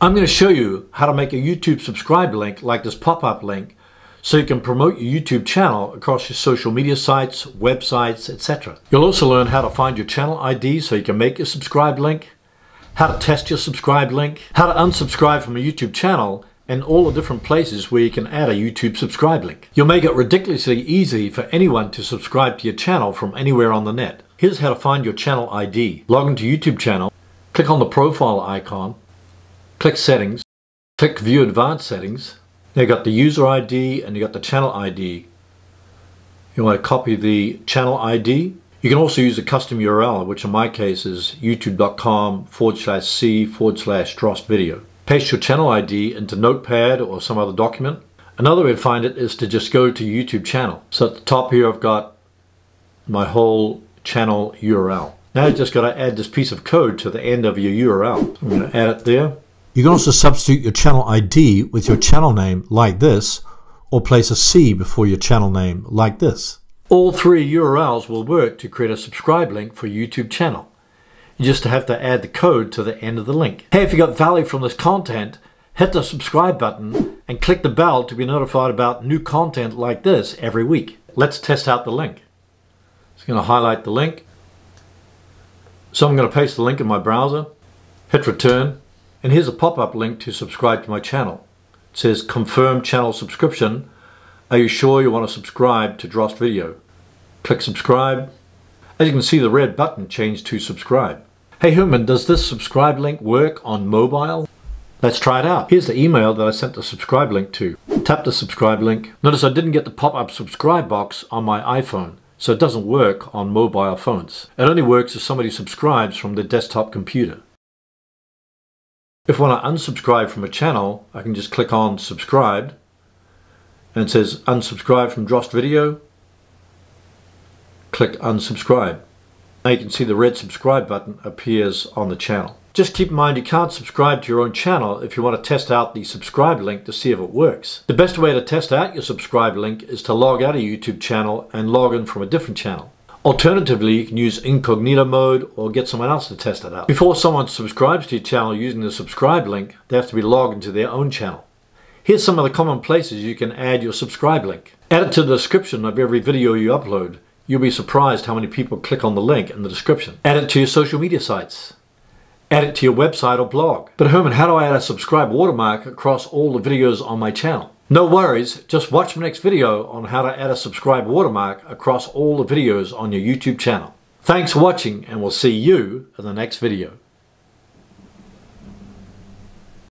I'm going to show you how to make a YouTube subscribe link like this pop-up link so you can promote your YouTube channel across your social media sites, websites, etc. You'll also learn how to find your channel ID so you can make your subscribe link, how to test your subscribe link, how to unsubscribe from a YouTube channel, and all the different places where you can add a YouTube subscribe link. You'll make it ridiculously easy for anyone to subscribe to your channel from anywhere on the net. Here's how to find your channel ID. Log into YouTube channel, click on the profile icon, click settings, click view advanced settings. Now you've got the user ID and you got the channel ID. You want to copy the channel ID. You can also use a custom URL, which in my case is youtube.com forward slash c forward slash drost video. Paste your channel ID into Notepad or some other document. Another way to find it is to just go to YouTube channel. So at the top here I've got my whole channel URL. Now you just got to add this piece of code to the end of your URL. I'm going to add it there. You can also substitute your channel ID with your channel name like this or place a C before your channel name like this. All three URLs will work to create a subscribe link for YouTube channel. You just have to add the code to the end of the link. Hey, if you got value from this content, hit the subscribe button and click the bell to be notified about new content like this every week. Let's test out the link. It's going to highlight the link. So I'm going to paste the link in my browser, hit return, and here's a pop-up link to subscribe to my channel. It says confirm channel subscription. Are you sure you want to subscribe to Drost Video? Click subscribe. As you can see the red button changed to subscribe. Hey Herman, does this subscribe link work on mobile? Let's try it out. Here's the email that I sent the subscribe link to. Tap the subscribe link. Notice I didn't get the pop-up subscribe box on my iPhone, so it doesn't work on mobile phones. It only works if somebody subscribes from their desktop computer. If I want to unsubscribe from a channel, I can just click on subscribed and it says unsubscribe from Drost Video. Click unsubscribe. Now you can see the red subscribe button appears on the channel. Just keep in mind you can't subscribe to your own channel if you want to test out the subscribe link to see if it works. The best way to test out your subscribe link is to log out of YouTube channel and log in from a different channel. Alternatively, you can use incognito mode or get someone else to test it out. Before someone subscribes to your channel using the subscribe link, they have to be logged into their own channel. Here's some of the common places you can add your subscribe link. Add it to the description of every video you upload You'll be surprised how many people click on the link in the description. Add it to your social media sites. Add it to your website or blog. But Herman, how do I add a subscribe watermark across all the videos on my channel? No worries, just watch my next video on how to add a subscribe watermark across all the videos on your YouTube channel. Thanks for watching and we'll see you in the next video.